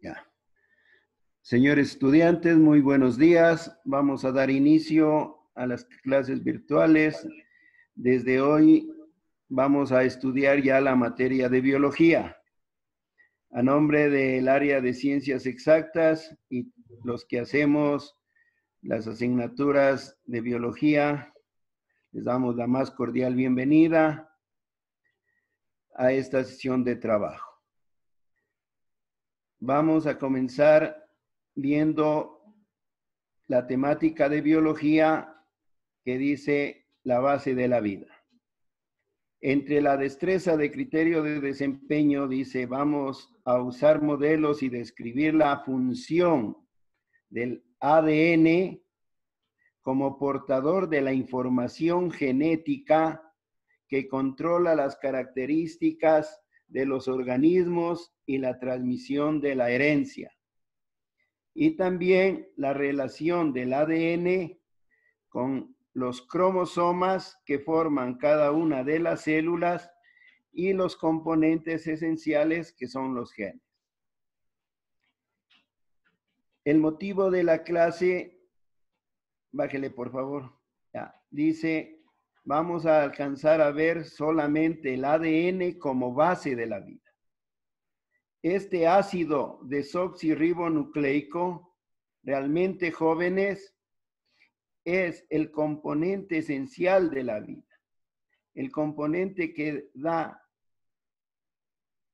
Ya. Señores estudiantes, muy buenos días. Vamos a dar inicio a las clases virtuales. Desde hoy vamos a estudiar ya la materia de biología. A nombre del área de ciencias exactas y los que hacemos las asignaturas de biología, les damos la más cordial bienvenida a esta sesión de trabajo. Vamos a comenzar viendo la temática de biología que dice la base de la vida. Entre la destreza de criterio de desempeño, dice, vamos a usar modelos y describir la función del ADN como portador de la información genética que controla las características de los organismos y la transmisión de la herencia. Y también la relación del ADN con los cromosomas que forman cada una de las células y los componentes esenciales que son los genes. El motivo de la clase, bájele por favor, ya, dice vamos a alcanzar a ver solamente el ADN como base de la vida. Este ácido desoxirribonucleico, realmente jóvenes, es el componente esencial de la vida, el componente que da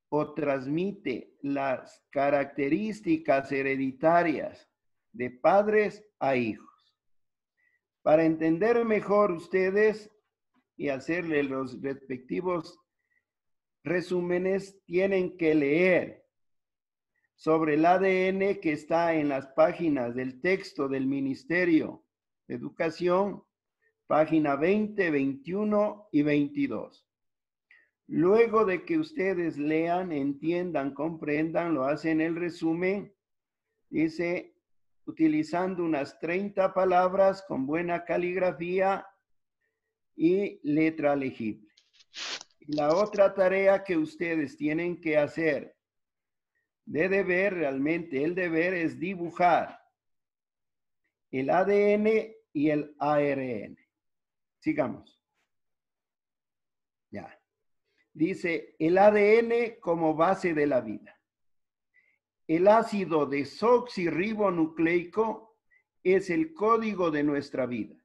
o transmite las características hereditarias de padres a hijos. Para entender mejor ustedes, y hacerle los respectivos resúmenes, tienen que leer sobre el ADN que está en las páginas del texto del Ministerio de Educación, página 20, 21 y 22. Luego de que ustedes lean, entiendan, comprendan, lo hacen el resumen, dice, utilizando unas 30 palabras con buena caligrafía y letra legible. la otra tarea que ustedes tienen que hacer de deber, realmente el deber es dibujar el ADN y el ARN. Sigamos. Ya. Dice el ADN como base de la vida. El ácido desoxirribonucleico es el código de nuestra vida.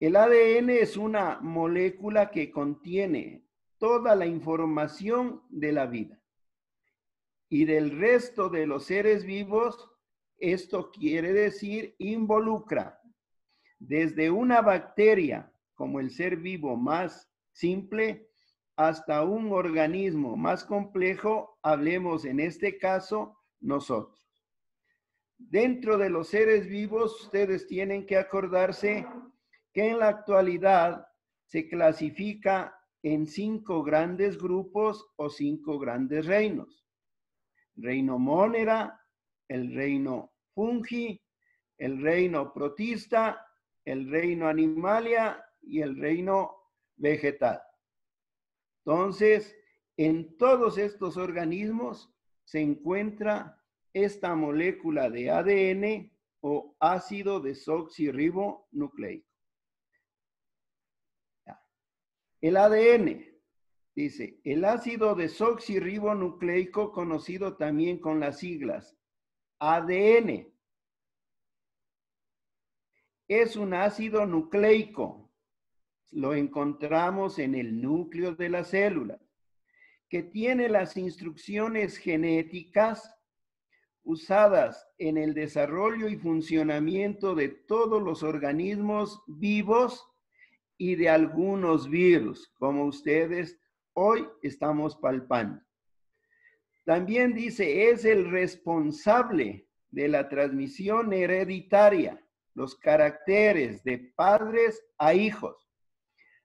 El ADN es una molécula que contiene toda la información de la vida. Y del resto de los seres vivos, esto quiere decir involucra desde una bacteria como el ser vivo más simple hasta un organismo más complejo, hablemos en este caso nosotros. Dentro de los seres vivos, ustedes tienen que acordarse que en la actualidad se clasifica en cinco grandes grupos o cinco grandes reinos. Reino Mónera, el reino Fungi, el reino Protista, el reino Animalia y el reino Vegetal. Entonces, en todos estos organismos se encuentra esta molécula de ADN o ácido desoxirribonucleico. El ADN, dice, el ácido desoxirribonucleico conocido también con las siglas ADN. Es un ácido nucleico. Lo encontramos en el núcleo de la célula, que tiene las instrucciones genéticas usadas en el desarrollo y funcionamiento de todos los organismos vivos y de algunos virus, como ustedes hoy estamos palpando. También dice, es el responsable de la transmisión hereditaria, los caracteres de padres a hijos.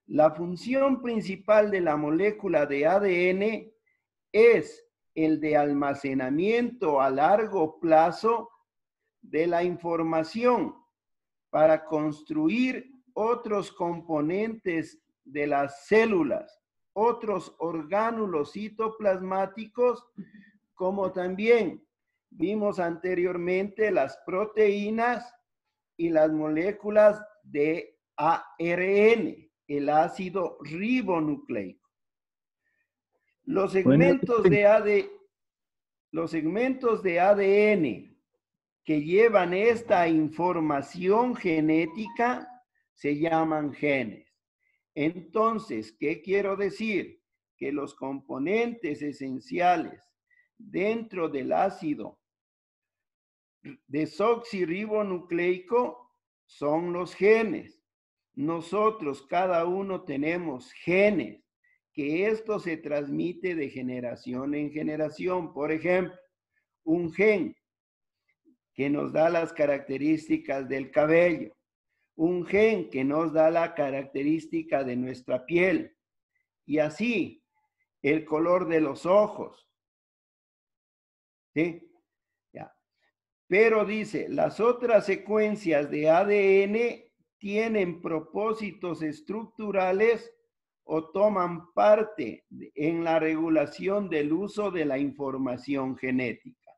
La función principal de la molécula de ADN es el de almacenamiento a largo plazo de la información para construir otros componentes de las células, otros orgánulos citoplasmáticos como también vimos anteriormente las proteínas y las moléculas de ARN, el ácido ribonucleico. Los segmentos de AD, los segmentos de ADN que llevan esta información genética se llaman genes. Entonces, ¿qué quiero decir? Que los componentes esenciales dentro del ácido desoxirribonucleico son los genes. Nosotros, cada uno tenemos genes, que esto se transmite de generación en generación. Por ejemplo, un gen que nos da las características del cabello, un gen que nos da la característica de nuestra piel y así el color de los ojos. Ya. Pero dice, las otras secuencias de ADN tienen propósitos estructurales o toman parte en la regulación del uso de la información genética.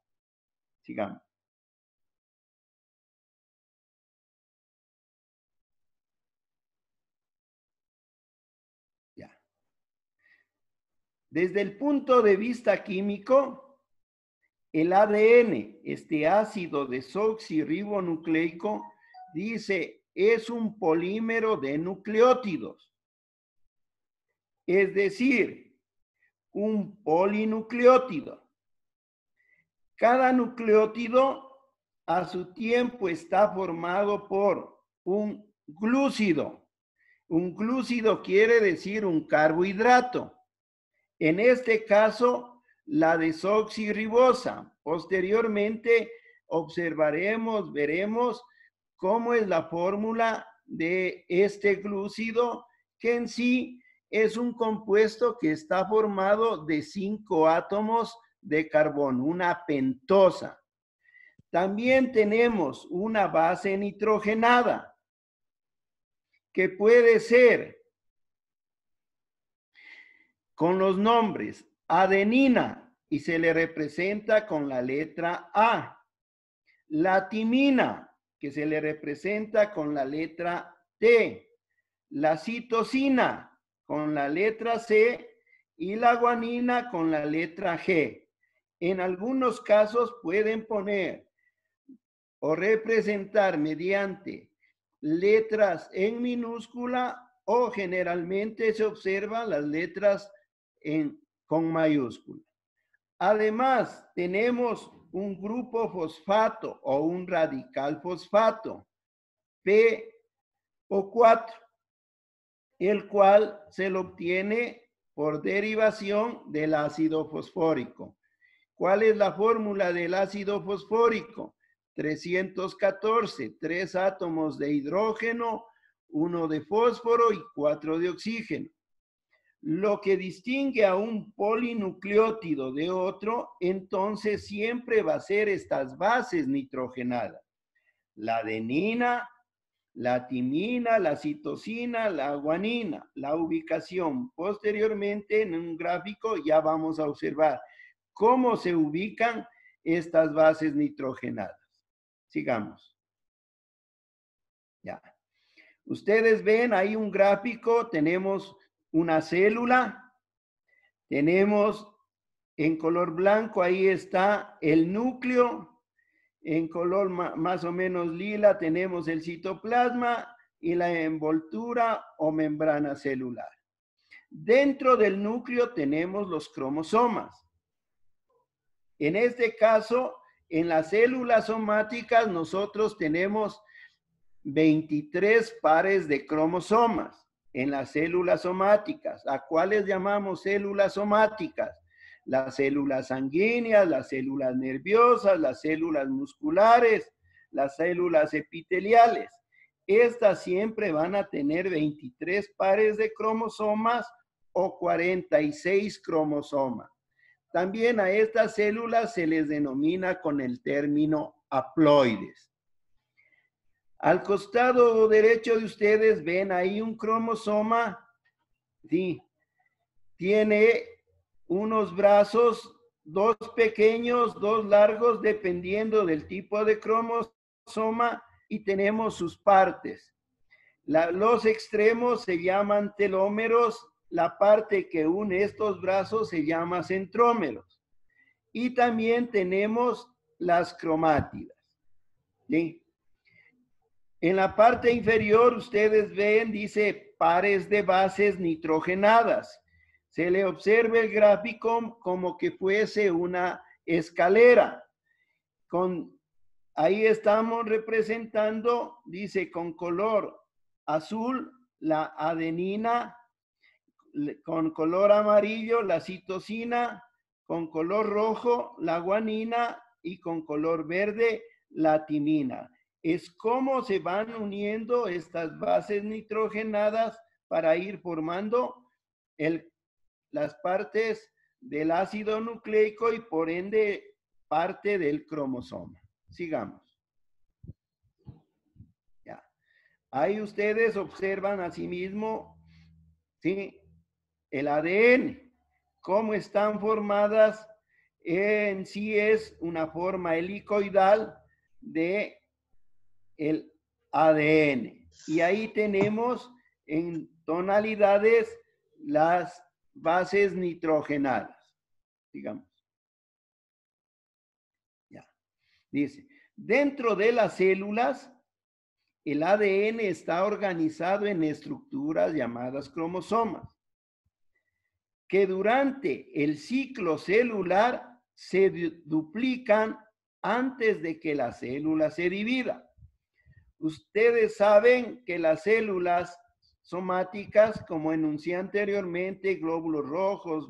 Sigamos. Desde el punto de vista químico, el ADN, este ácido desoxirribonucleico, dice, es un polímero de nucleótidos. Es decir, un polinucleótido. Cada nucleótido a su tiempo está formado por un glúcido. Un glúcido quiere decir un carbohidrato. En este caso, la desoxirribosa. Posteriormente observaremos, veremos cómo es la fórmula de este glúcido, que en sí es un compuesto que está formado de cinco átomos de carbono, una pentosa. También tenemos una base nitrogenada, que puede ser con los nombres adenina y se le representa con la letra A. La timina, que se le representa con la letra T. La citosina con la letra C y la guanina con la letra G. En algunos casos pueden poner o representar mediante letras en minúscula o generalmente se observan las letras con mayúscula. Además, tenemos un grupo fosfato o un radical fosfato, P o 4, el cual se lo obtiene por derivación del ácido fosfórico. ¿Cuál es la fórmula del ácido fosfórico? 314, tres átomos de hidrógeno, uno de fósforo y cuatro de oxígeno. Lo que distingue a un polinucleótido de otro, entonces siempre va a ser estas bases nitrogenadas. La adenina, la timina, la citosina, la guanina, la ubicación. Posteriormente, en un gráfico ya vamos a observar cómo se ubican estas bases nitrogenadas. Sigamos. Ya. Ustedes ven ahí un gráfico, tenemos una célula, tenemos en color blanco, ahí está el núcleo, en color más o menos lila tenemos el citoplasma y la envoltura o membrana celular. Dentro del núcleo tenemos los cromosomas. En este caso, en las células somáticas nosotros tenemos 23 pares de cromosomas en las células somáticas. ¿A cuáles llamamos células somáticas? Las células sanguíneas, las células nerviosas, las células musculares, las células epiteliales. Estas siempre van a tener 23 pares de cromosomas o 46 cromosomas. También a estas células se les denomina con el término haploides. Al costado derecho de ustedes ven ahí un cromosoma. Sí. Tiene unos brazos dos pequeños, dos largos, dependiendo del tipo de cromosoma, y tenemos sus partes. los extremos se llaman telómeros, la parte que une estos brazos se llama centrómeros. Y también tenemos las cromátidas. ¿sí? En la parte inferior ustedes ven, dice pares de bases nitrogenadas. Se le observa el gráfico como que fuese una escalera. Con, ahí estamos representando, dice con color azul, la adenina, con color amarillo, la citosina, con color rojo, la guanina y con color verde, la timina es cómo se van uniendo estas bases nitrogenadas para ir formando las partes del ácido nucleico y por ende parte del cromosoma. Sigamos. Ya. Ahí ustedes observan asimismo, ¿sí? El ADN, cómo están formadas en sí es una forma helicoidal de el ADN. Y ahí tenemos en tonalidades las bases nitrogenadas, digamos. Ya. Dice, dentro de las células, el ADN está organizado en estructuras llamadas cromosomas, que durante el ciclo celular se duplican antes de que la célula se divida. Ustedes saben que las células somáticas, como enuncié anteriormente, glóbulos rojos,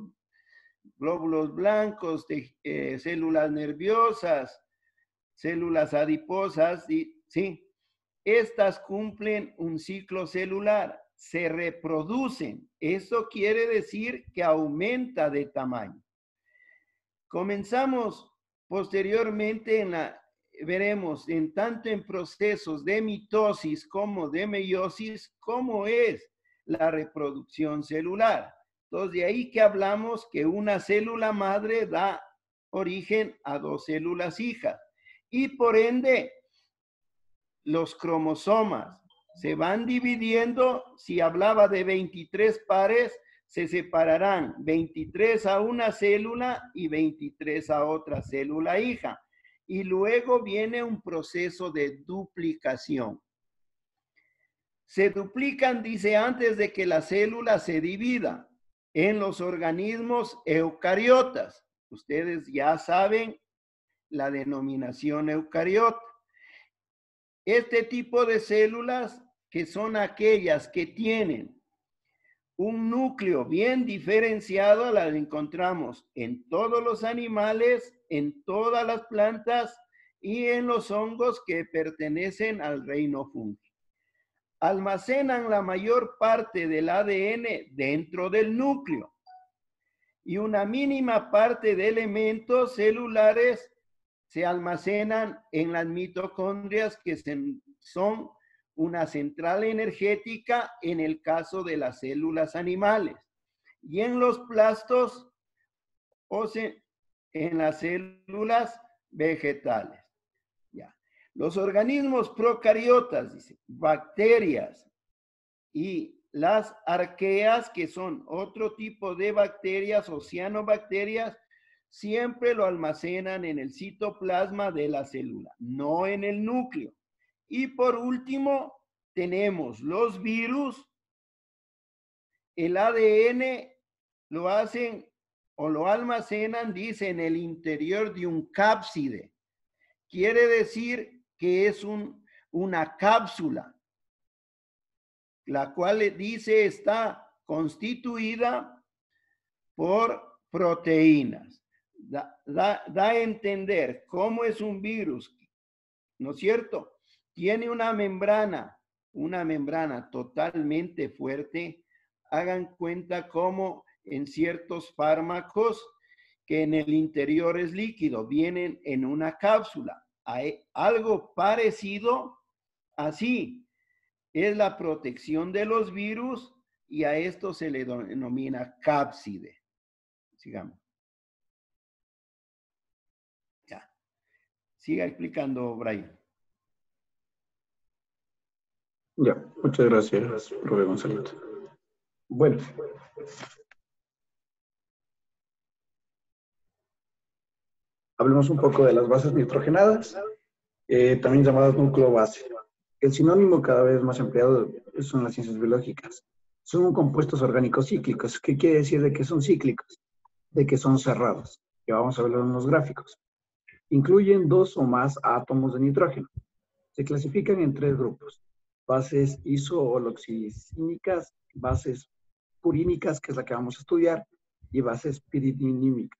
glóbulos blancos, eh, células nerviosas, células adiposas, y, ¿sí? Estas cumplen un ciclo celular, se reproducen. Eso quiere decir que aumenta de tamaño. Comenzamos posteriormente en la veremos en tanto en procesos de mitosis como de meiosis, cómo es la reproducción celular. Entonces, de ahí que hablamos que una célula madre da origen a dos células hijas. Y por ende, los cromosomas se van dividiendo. Si hablaba de 23 pares, se separarán 23 a una célula y 23 a otra célula hija y luego viene un proceso de duplicación. Se duplican, dice, antes de que la célula se divida en los organismos eucariotas. Ustedes ya saben la denominación eucariota. Este tipo de células, que son aquellas que tienen un núcleo bien diferenciado, la encontramos en todos los animales en todas las plantas y en los hongos que pertenecen al reino fungi. Almacenan la mayor parte del ADN dentro del núcleo y una mínima parte de elementos celulares se almacenan en las mitocondrias que son una central energética en el caso de las células animales. Y en los plastos o en las células vegetales. Ya. Los organismos procariotas, dice, bacterias y las arqueas, que son otro tipo de bacterias, cianobacterias, siempre lo almacenan en el citoplasma de la célula, no en el núcleo. Y por último, tenemos los virus. El ADN lo hacen o lo almacenan, dice, en el interior de un cápside. Quiere decir que es un, una cápsula, la cual dice está constituida por proteínas. Da, da, da a entender cómo es un virus, ¿no es cierto? Tiene una membrana, una membrana totalmente fuerte. Hagan cuenta cómo en ciertos fármacos que en el interior es líquido, vienen en una cápsula. Hay algo parecido así. Es la protección de los virus y a esto se le denomina cápside. Sigamos. Siga explicando, Brian. Ya, muchas gracias, Rubén González. Bueno. Hablemos un poco de las bases nitrogenadas, eh, también llamadas núcleo base. El sinónimo cada vez más empleado son las ciencias biológicas. Son compuestos orgánicos cíclicos. ¿Qué quiere decir de que son cíclicos? De que son cerrados, que vamos a verlo en los gráficos. Incluyen dos o más átomos de nitrógeno. Se clasifican en tres grupos. Bases isooloxicínicas, bases purínicas, que es la que vamos a estudiar, y bases piridinímicas.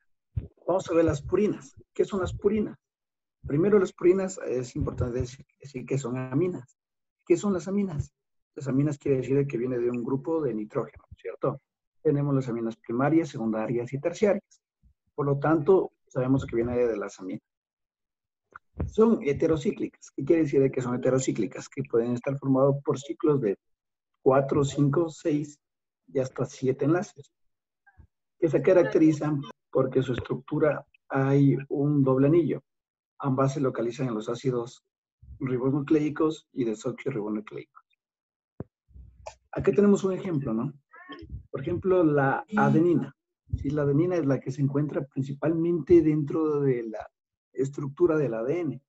Vamos a ver las purinas. ¿Qué son las purinas? Primero, las purinas es importante decir, que son aminas. ¿Qué son las aminas? Las aminas quiere decir que viene de un grupo de nitrógeno, ¿cierto? Tenemos las aminas primarias, secundarias y terciarias. Por lo tanto, sabemos que viene de las aminas. Son heterocíclicas. ¿Qué quiere decir que son heterocíclicas? Que pueden estar formados por ciclos de 4, 5, 6 y hasta 7 enlaces. Que se caracterizan porque su estructura hay un doble anillo. Ambas se localizan en los ácidos ribonucleicos y desoxirribonucleicos. Aquí tenemos un ejemplo, ¿no? Por ejemplo, la adenina. Sí, la adenina es la que se encuentra principalmente dentro de la estructura del ADN.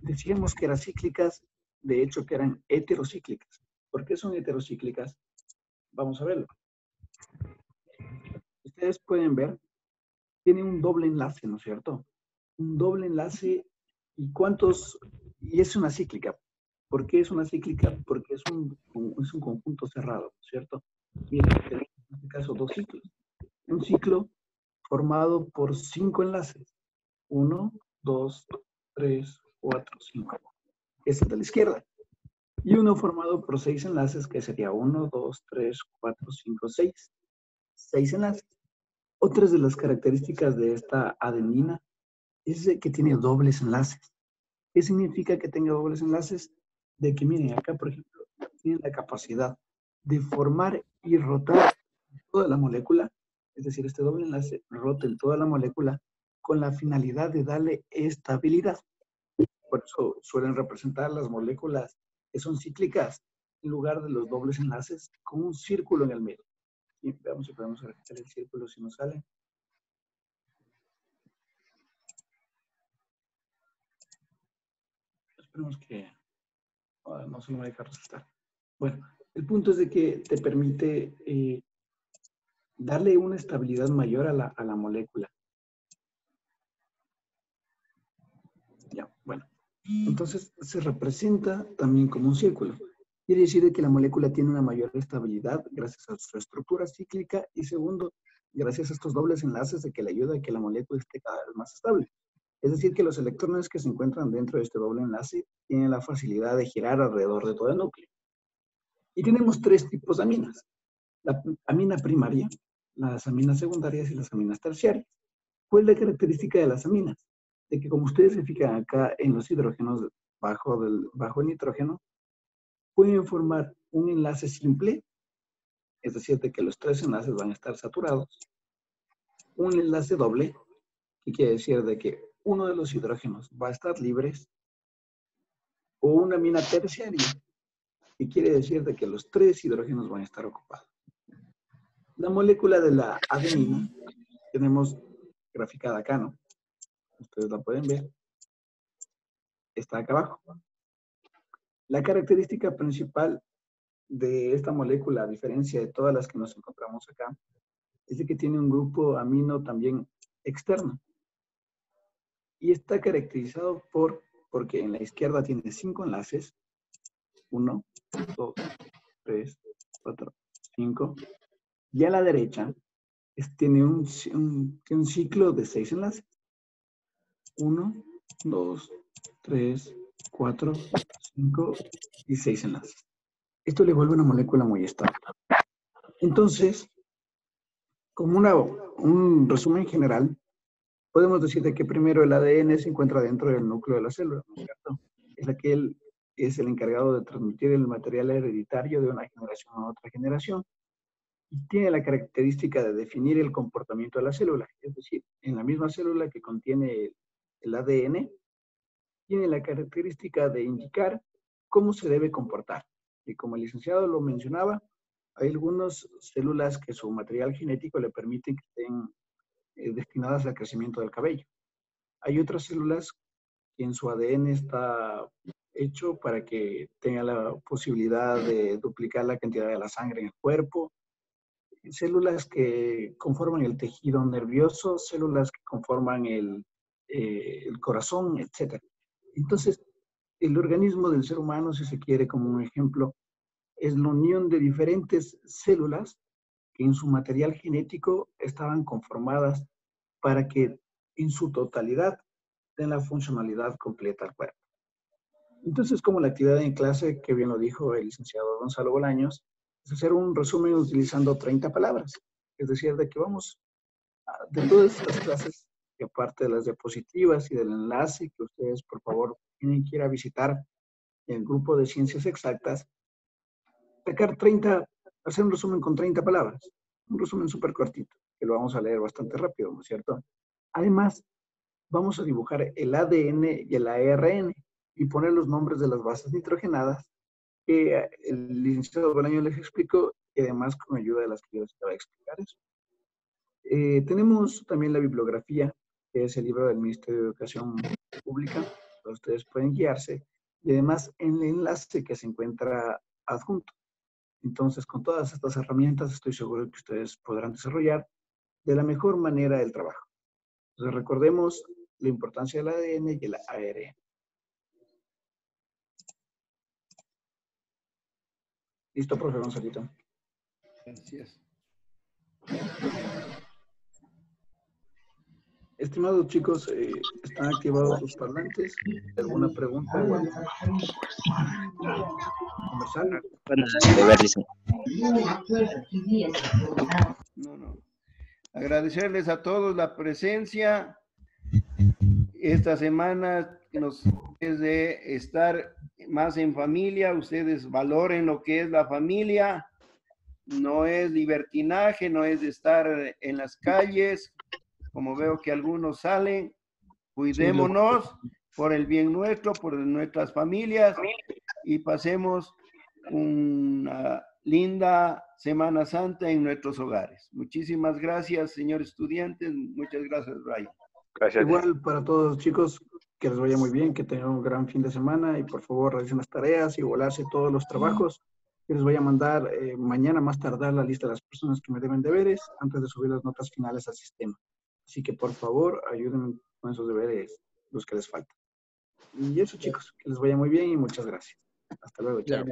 Decíamos que eran cíclicas, de hecho que eran heterocíclicas. ¿Por qué son heterocíclicas? Vamos a verlo. Ustedes pueden ver, tiene un doble enlace, ¿no es cierto? un doble enlace y cuántos, y es una cíclica. ¿Por qué es una cíclica? Porque es un, es un conjunto cerrado, ¿cierto? Y en este caso dos ciclos. Un ciclo formado por cinco enlaces. Uno, dos, tres, cuatro, cinco. Ese es de la izquierda. Y uno formado por seis enlaces, que sería uno, dos, tres, cuatro, cinco, seis. Seis enlaces. Otras de las características de esta adenina es que tiene dobles enlaces. ¿Qué significa que tenga dobles enlaces? De que, miren, acá, por ejemplo, tiene la capacidad de formar y rotar toda la molécula, es decir, este doble enlace rota en toda la molécula con la finalidad de darle estabilidad. Por eso suelen representar las moléculas que son cíclicas en lugar de los dobles enlaces con un círculo en el medio. Y veamos si podemos hacer el círculo si nos sale. Esperemos que no se me deja resultar. Bueno, el punto es de que te permite eh, darle una estabilidad mayor a la, a la molécula. Ya, bueno. Entonces se representa también como un círculo. Quiere decir que la molécula tiene una mayor estabilidad gracias a su estructura cíclica y segundo, gracias a estos dobles enlaces de que le ayuda a que la molécula esté cada vez más estable. Es decir, que los electrones que se encuentran dentro de este doble enlace tienen la facilidad de girar alrededor de todo el núcleo. Y tenemos tres tipos de aminas. La amina primaria, las aminas secundarias y las aminas terciarias. ¿Cuál es la característica de las aminas? De que como ustedes se fijan acá en los hidrógenos bajo, del, bajo el nitrógeno, pueden formar un enlace simple, es decir, de que los tres enlaces van a estar saturados. Un enlace doble, que quiere decir de que uno de los hidrógenos va a estar libre o una mina terciaria, que quiere decir de que los tres hidrógenos van a estar ocupados. La molécula de la adenina tenemos graficada acá, ¿no? Ustedes la pueden ver. Está acá abajo. La característica principal de esta molécula, a diferencia de todas las que nos encontramos acá, es de que tiene un grupo amino también externo y está caracterizado por, porque en la izquierda tiene cinco enlaces, uno, dos, tres, cuatro, cinco, y a la derecha tiene un, un ciclo de seis enlaces, uno, dos, tres, cuatro, cinco y seis enlaces. Esto le vuelve una molécula muy estable. Entonces, como una, un resumen general, podemos decir de que primero el ADN se encuentra dentro del núcleo de la célula, ¿no es cierto? Es es el encargado de transmitir el material hereditario de una generación a otra generación y tiene la característica de definir el comportamiento de la célula. Es decir, en la misma célula que contiene el ADN, tiene la característica de indicar cómo se debe comportar. Y como el licenciado lo mencionaba, hay algunas células que su material genético le permiten que estén eh, destinadas al crecimiento del cabello. Hay otras células que en su ADN está hecho para que tenga la posibilidad de duplicar la cantidad de la sangre en el cuerpo. Células que conforman el tejido nervioso, células que conforman el, eh, el corazón, etc. Entonces, el organismo del ser humano, si se quiere como un ejemplo, es la unión de diferentes células que en su material genético estaban conformadas para que en su totalidad den la funcionalidad completa al cuerpo. Entonces, como la actividad en clase, que bien lo dijo el licenciado Gonzalo Bolaños, es hacer un resumen utilizando 30 palabras. Es decir, de que vamos, de todas estas clases, que aparte de las diapositivas y del enlace que ustedes, por favor, tienen a visitar el grupo de ciencias exactas, sacar 30, hacer un resumen con 30 palabras, un resumen súper cortito, que lo vamos a leer bastante rápido, ¿no es cierto? Además, vamos a dibujar el ADN y el ARN y poner los nombres de las bases nitrogenadas que el licenciado Bolaño les explicó y además con ayuda de las que yo les explicar eso. Eh, tenemos también la bibliografía, que es el libro del Ministerio de Educación Pública, ustedes pueden guiarse, y además en el enlace que se encuentra adjunto. Entonces, con todas estas herramientas, estoy seguro que ustedes podrán desarrollar de la mejor manera el trabajo. Entonces, recordemos la importancia del ADN y el ARN. Listo, profe Gonzalito. Gracias. Estimados chicos, eh, ¿están activados sus parlantes? ¿Alguna pregunta? No, no. Agradecerles a todos la presencia. Esta semana nos es de estar más en familia. Ustedes valoren lo que es la familia. No es libertinaje, no es de estar en las calles, como veo que algunos salen, cuidémonos por el bien nuestro, por nuestras familias y pasemos una linda Semana Santa en nuestros hogares. Muchísimas gracias, señor estudiantes. Muchas gracias, Brian. Gracias. Igual para todos, chicos, que les vaya muy bien, que tengan un gran fin de semana y por favor realicen las tareas y volarse todos los trabajos. Que les voy a mandar eh, mañana más tardar la lista de las personas que me deben deberes antes de subir las notas finales al sistema. Así que por favor, ayúdenme con esos deberes, los que les faltan. Y eso, chicos, que les vaya muy bien y muchas gracias. Hasta luego. Chao.